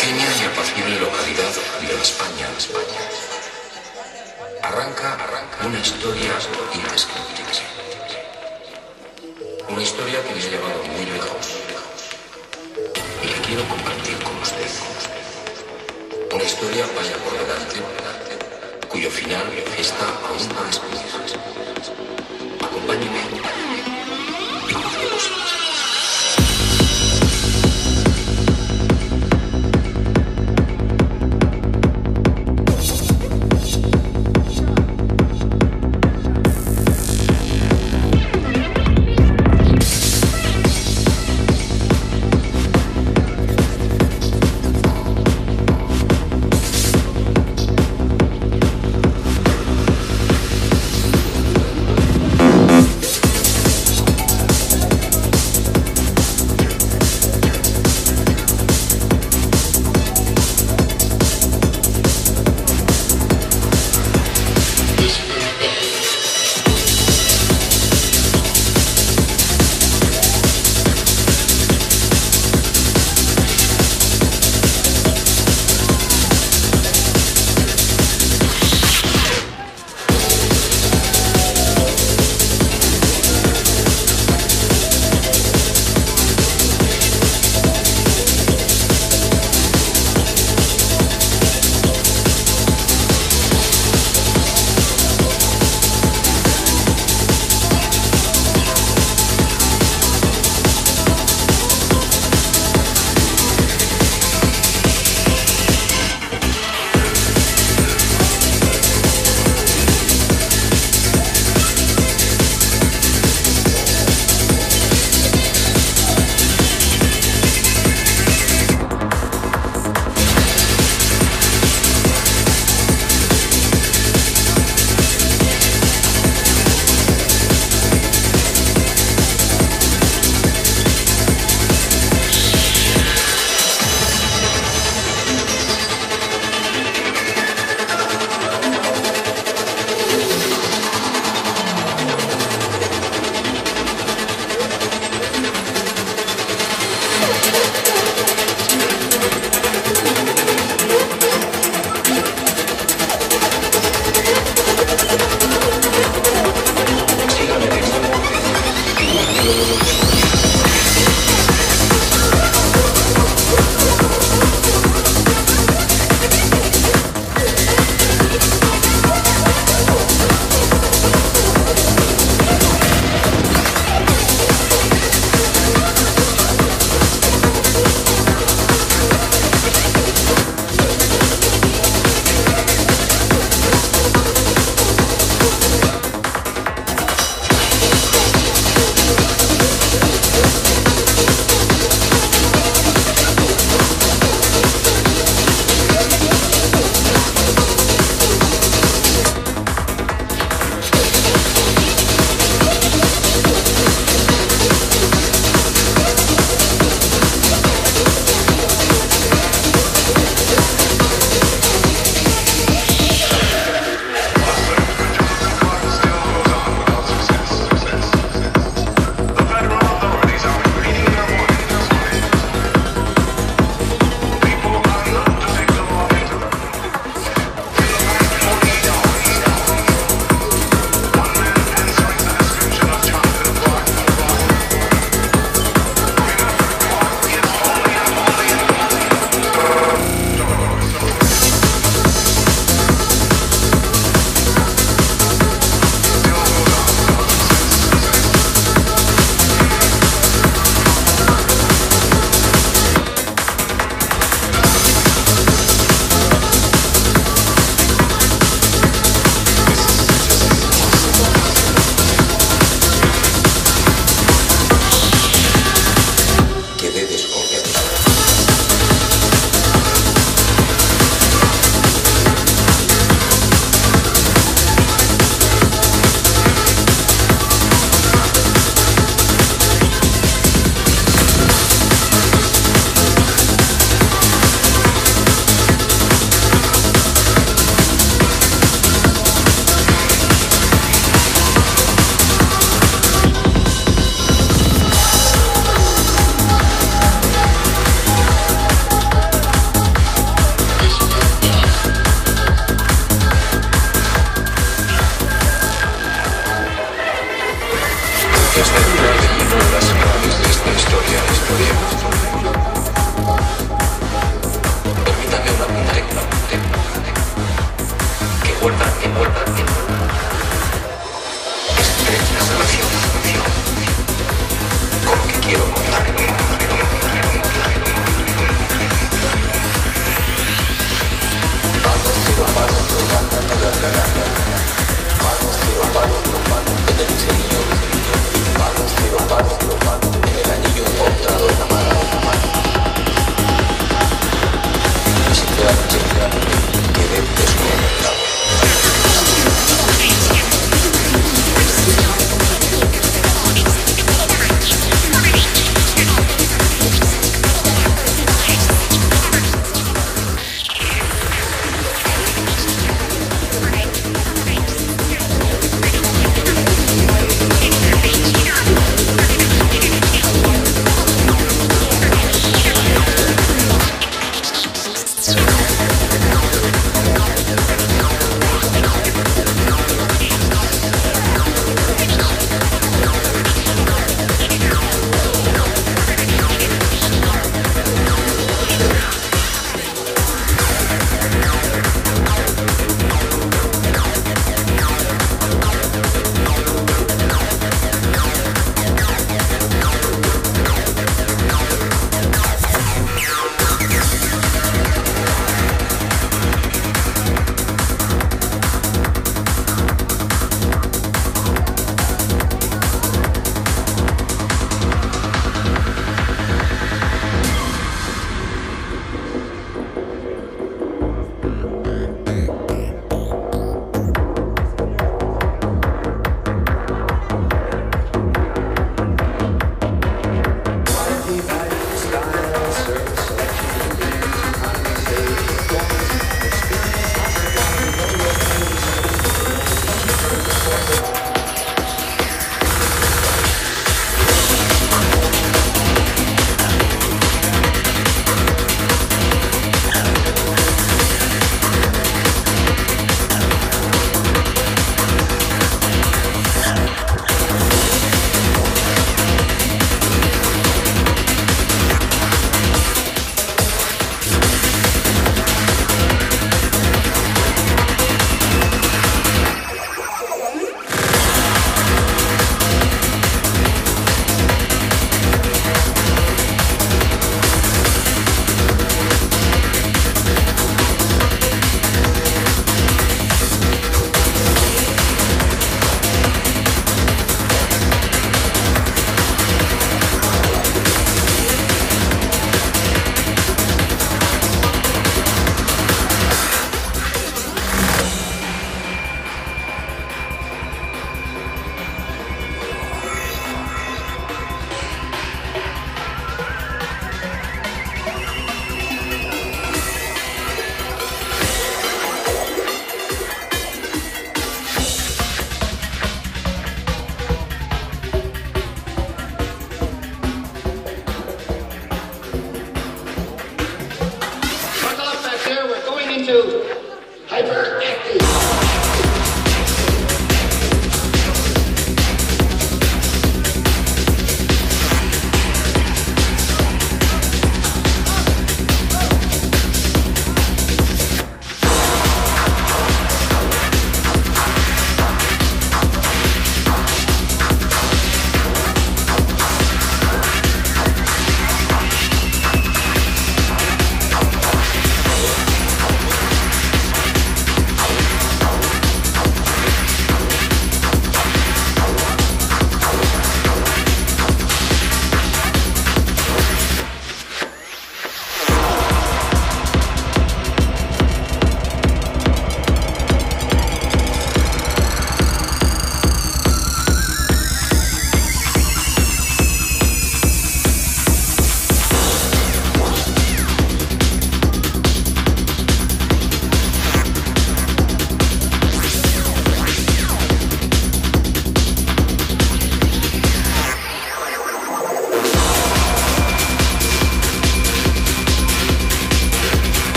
pequeña y apacible localidad de España, España, arranca, arranca una historia indescriptible. Una historia que me ha llevado muy lejos y que quiero compartir con usted. Una historia vaya por delante, cuyo final está aún por escribir. Acompáñeme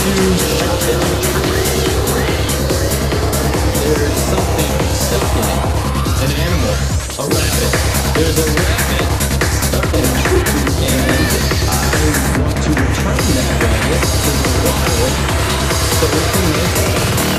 There's something stuck in it. An animal. A rabbit. There's a rabbit stuck in a tree, and I want to return that rabbit to the wild so it can live.